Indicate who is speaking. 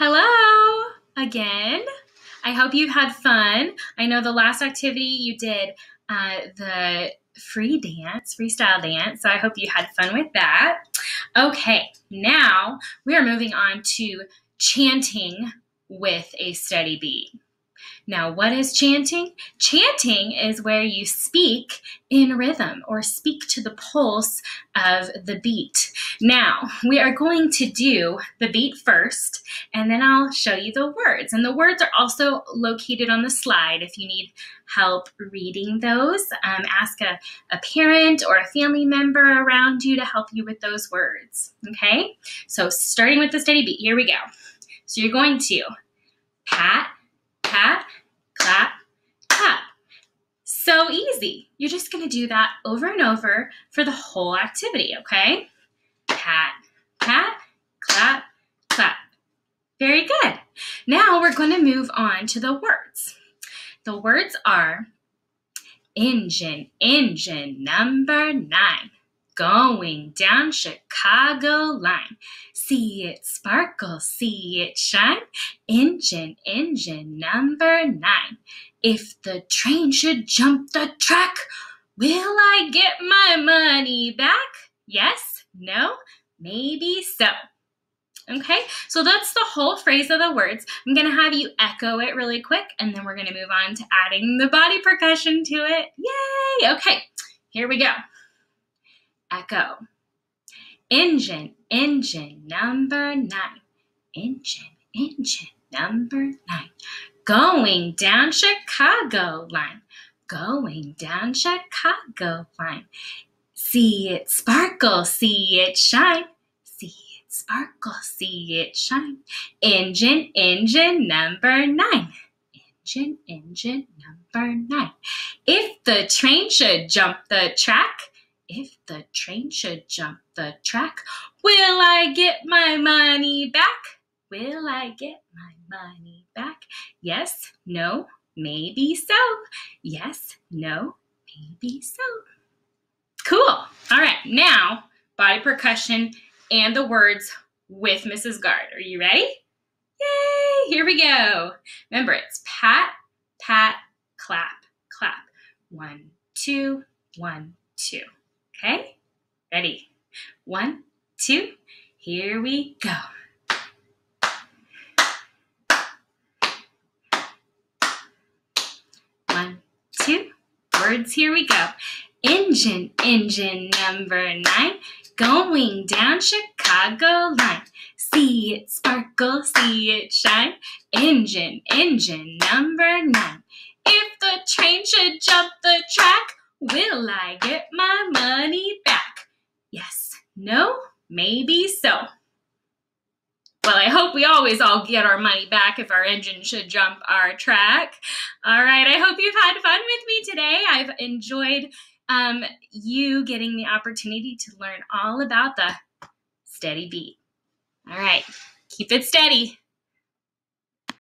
Speaker 1: Hello again. I hope you had fun. I know the last activity you did uh, the free dance, freestyle dance, so I hope you had fun with that. Okay, now we are moving on to chanting with a steady beat. Now, what is chanting? Chanting is where you speak in rhythm or speak to the pulse of the beat. Now, we are going to do the beat first, and then I'll show you the words. And the words are also located on the slide. If you need help reading those, um, ask a, a parent or a family member around you to help you with those words. Okay? So, starting with the steady beat, here we go. So, you're going to pat, pat, clap, clap. So easy. You're just going to do that over and over for the whole activity, okay? Pat, pat, clap, clap. Very good. Now we're going to move on to the words. The words are engine, engine number nine going down Chicago line. See it sparkle, see it shine. Engine, engine number nine. If the train should jump the track, will I get my money back? Yes, no, maybe so. Okay, so that's the whole phrase of the words. I'm gonna have you echo it really quick and then we're gonna move on to adding the body percussion to it. Yay! Okay, here we go echo. Engine, engine number nine. Engine, engine number nine. Going down Chicago line. Going down Chicago line. See it sparkle, see it shine. See it sparkle, see it shine. Engine, engine number nine. Engine, engine number nine. If the train should jump the track, if the train should jump the track, will I get my money back? Will I get my money back? Yes, no, maybe so. Yes, no, maybe so. Cool. All right, now body percussion and the words with Mrs. Gard. Are you ready? Yay! Here we go. Remember, it's pat, pat, clap, clap. One, two, one, two. Okay? Ready? One, two, here we go. One, two, words, here we go. Engine, engine number nine, going down Chicago line. See it sparkle, see it shine. Engine, engine number nine. If the train should jump the track, Will I get my money back? Yes, no, maybe so. Well, I hope we always all get our money back if our engine should jump our track. All right, I hope you've had fun with me today. I've enjoyed um, you getting the opportunity to learn all about the steady beat. All right, keep it steady.